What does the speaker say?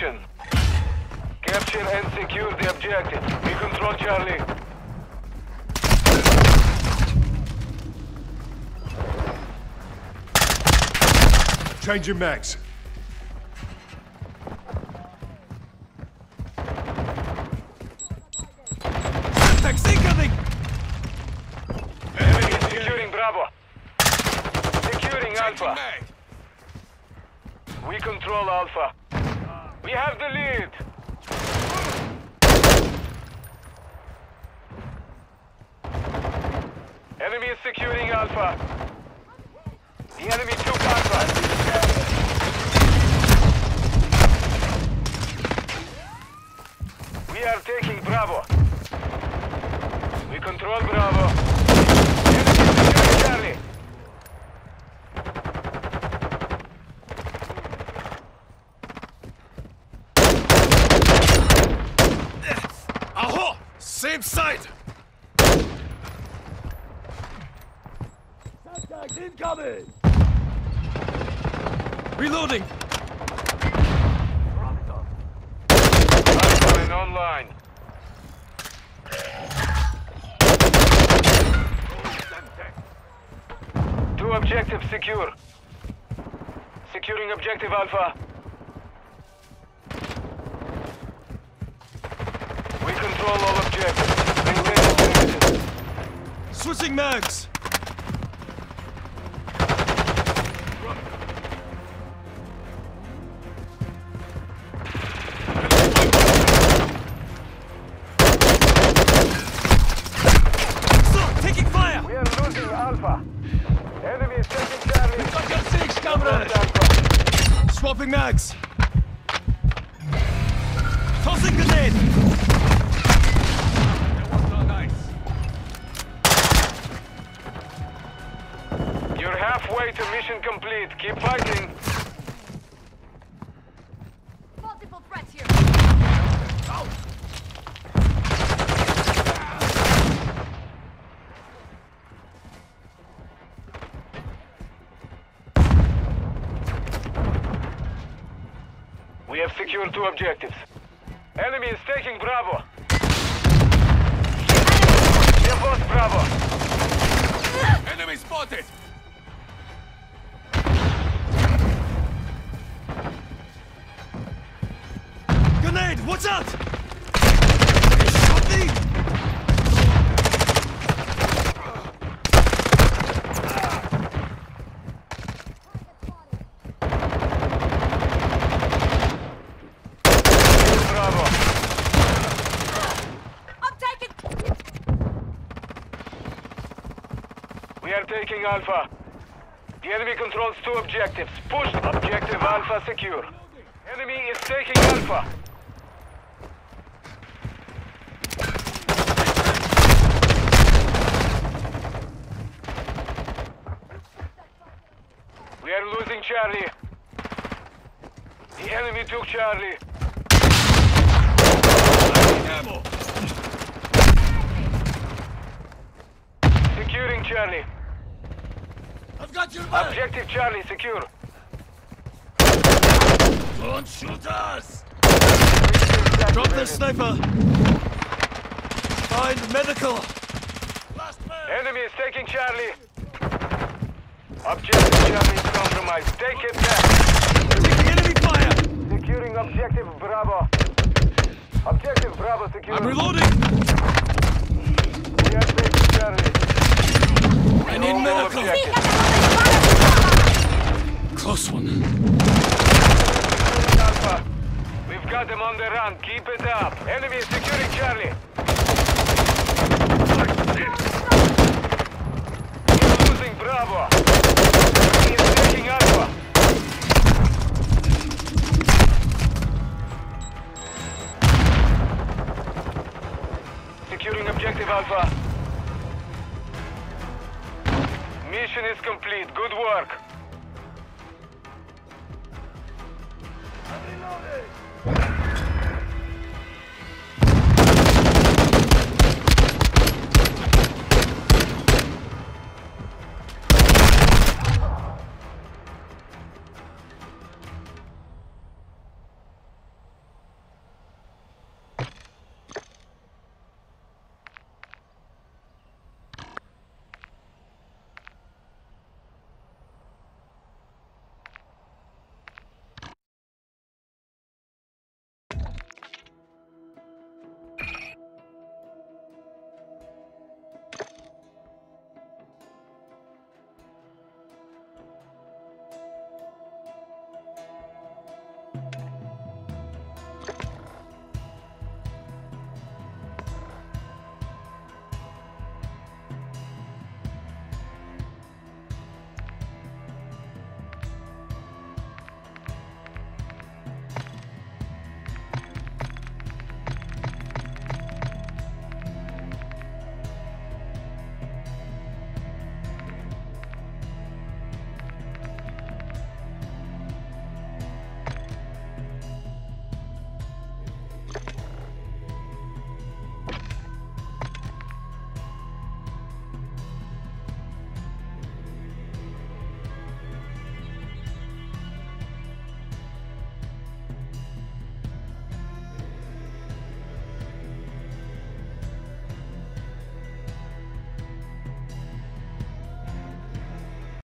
position. Capture and secure the objective. We control Charlie. Changing mags. Syntax incoming! Enemy is securing Bravo. Securing Alpha. We control Alpha. We have the lead. Enemy is securing Alpha. The enemy took Alpha. We are taking Bravo. We control Bravo. Enemy securing Charlie. Aho! Same side! Contact incoming! Reloading! Alpha online. Two objectives secure. Securing objective Alpha. Control all objectives. Maintain objectives. Switching mags! Stop! Taking fire! We are losing Alpha. Enemy is taking Charlie. Fucking six, Lost Alpha. Swapping mags! Tossing grenade! Halfway to mission complete. Keep fighting. Multiple threats here. We have secured two objectives. Enemy is taking Bravo. We have lost Bravo. Enemy spotted! Grenade! Watch out! Shot me! Bravo. I'm taking. We are taking Alpha. The enemy controls two objectives. Push objective Alpha secure. Enemy is taking Alpha. We are losing Charlie. The enemy took Charlie. Ammo! Securing Charlie. I've got your back! Objective Charlie secure. Don't shoot us! Drop Drop the sniper! Find medical! Last man! Enemy is taking Charlie. Objective Charlie is compromised. Take it back. Taking enemy fire! Securing objective Bravo. Objective Bravo secure. I'm reloading! We are taking Charlie. I need medical! Close one. Alpha. We've got them on the run. Keep it up. Enemy is securing Charlie. Securing objective Alpha. Mission is complete. Good work. I'm reloading.